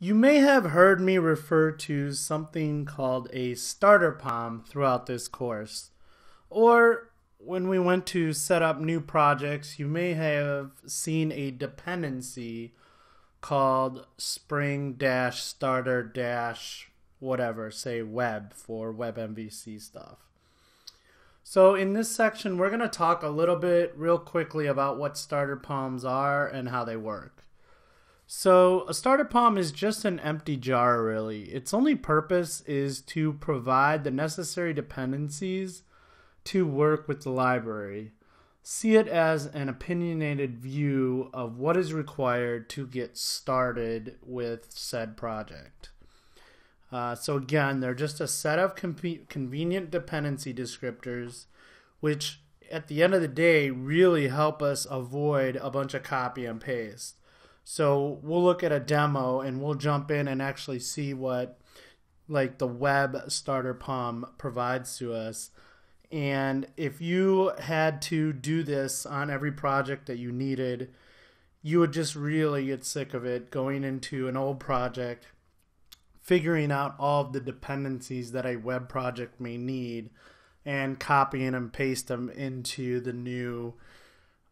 You may have heard me refer to something called a starter POM throughout this course. Or when we went to set up new projects, you may have seen a dependency called spring dash starter dash whatever, say web for web MVC stuff. So in this section, we're going to talk a little bit real quickly about what starter POMs are and how they work. So a starter POM is just an empty jar really. Its only purpose is to provide the necessary dependencies to work with the library. See it as an opinionated view of what is required to get started with said project. Uh, so again, they're just a set of convenient dependency descriptors which at the end of the day really help us avoid a bunch of copy and paste. So we'll look at a demo and we'll jump in and actually see what like the web starter POM provides to us. And if you had to do this on every project that you needed, you would just really get sick of it going into an old project, figuring out all of the dependencies that a web project may need, and copying and paste them into the new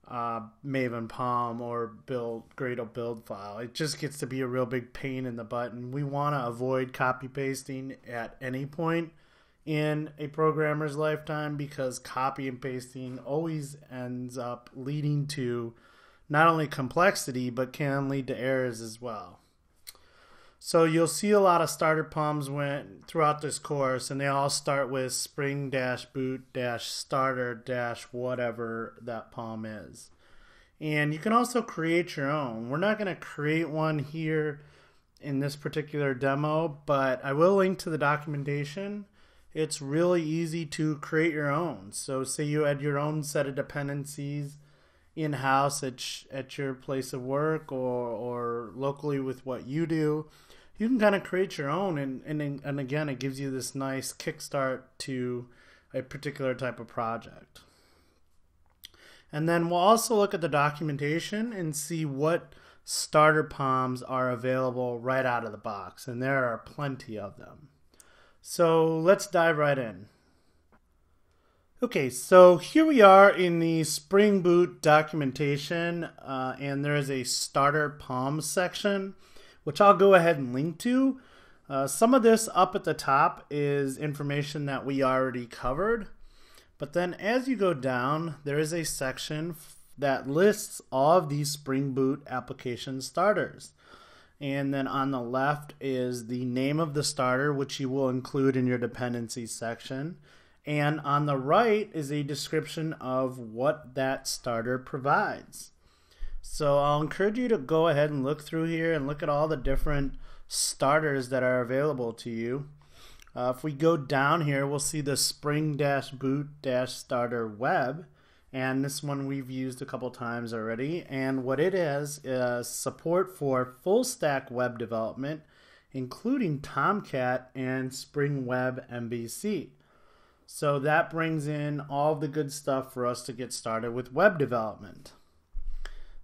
uh, Maven POM or build Gradle build file. It just gets to be a real big pain in the butt, and we want to avoid copy pasting at any point in a programmer's lifetime because copy and pasting always ends up leading to not only complexity but can lead to errors as well. So you'll see a lot of starter POMs went throughout this course, and they all start with spring dash boot dash starter dash whatever that POM is. And you can also create your own. We're not going to create one here in this particular demo, but I will link to the documentation. It's really easy to create your own. So say you add your own set of dependencies in-house at, at your place of work or, or locally with what you do you can kind of create your own and, and and again it gives you this nice kickstart to a particular type of project. And then we'll also look at the documentation and see what starter POMs are available right out of the box and there are plenty of them. So let's dive right in. Okay, so here we are in the Spring Boot documentation, uh, and there is a starter POM section which I'll go ahead and link to. Uh, some of this up at the top is information that we already covered. But then as you go down, there is a section that lists all of these Spring Boot application starters. And then on the left is the name of the starter, which you will include in your dependencies section. And on the right is a description of what that starter provides. So I'll encourage you to go ahead and look through here and look at all the different starters that are available to you. Uh, if we go down here, we'll see the spring boot starter web. And this one we've used a couple times already. And what it is, is support for full stack web development, including Tomcat and Spring Web MVC. So that brings in all the good stuff for us to get started with web development.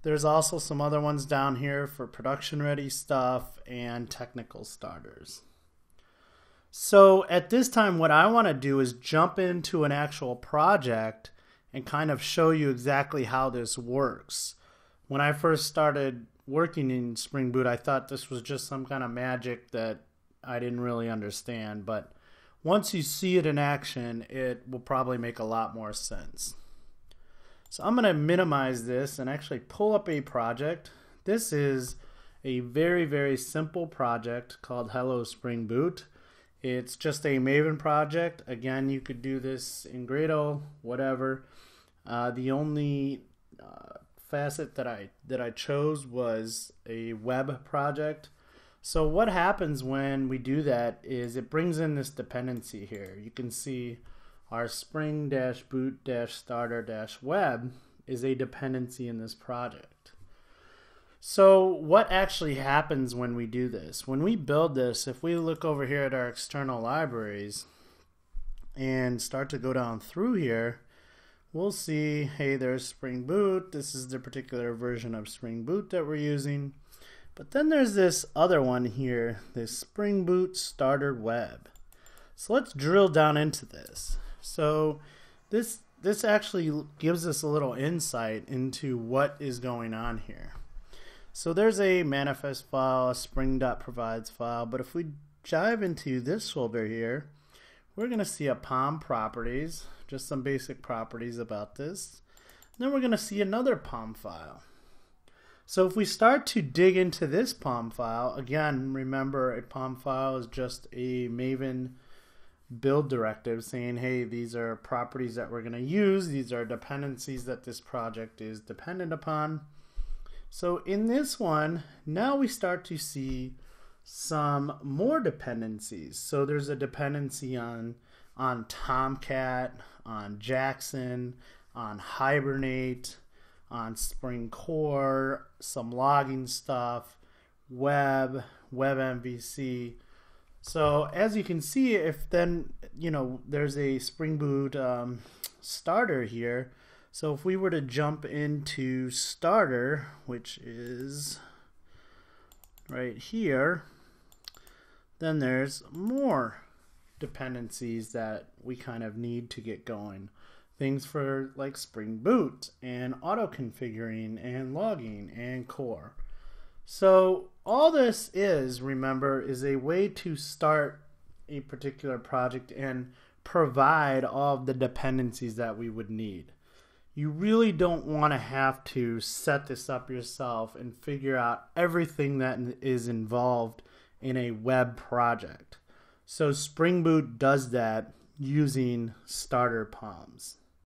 There's also some other ones down here for production ready stuff and technical starters. So at this time, what I want to do is jump into an actual project and kind of show you exactly how this works. When I first started working in Spring Boot, I thought this was just some kind of magic that I didn't really understand. But once you see it in action, it will probably make a lot more sense. So I'm going to minimize this and actually pull up a project. This is a very, very simple project called Hello Spring Boot. It's just a Maven project. Again, you could do this in Gradle, whatever. Uh, the only uh, facet that I that I chose was a web project. So what happens when we do that is it brings in this dependency here. You can see our spring-boot-starter-web is a dependency in this project. So what actually happens when we do this? When we build this, if we look over here at our external libraries and start to go down through here, we'll see, hey, there's Spring Boot. This is the particular version of Spring Boot that we're using. But then there's this other one here, this Spring Boot Starter Web. So let's drill down into this. So this this actually gives us a little insight into what is going on here. So there's a manifest file, a spring.provides file, but if we dive into this folder here, we're going to see a POM properties, just some basic properties about this. Then we're going to see another POM file. So if we start to dig into this POM file, again, remember a POM file is just a Maven build directive saying, hey, these are properties that we're going to use. These are dependencies that this project is dependent upon. So in this one, now we start to see some more dependencies. So there's a dependency on on Tomcat, on Jackson, on Hibernate, on Spring Core, some logging stuff, web, web MVC. So as you can see, if then, you know, there's a Spring Boot um, starter here. So if we were to jump into starter, which is right here, then there's more dependencies that we kind of need to get going. Things for like Spring Boot and auto configuring and logging and core. So all this is, remember, is a way to start a particular project and provide all of the dependencies that we would need. You really don't want to have to set this up yourself and figure out everything that is involved in a web project. So Spring Boot does that using starter POMs.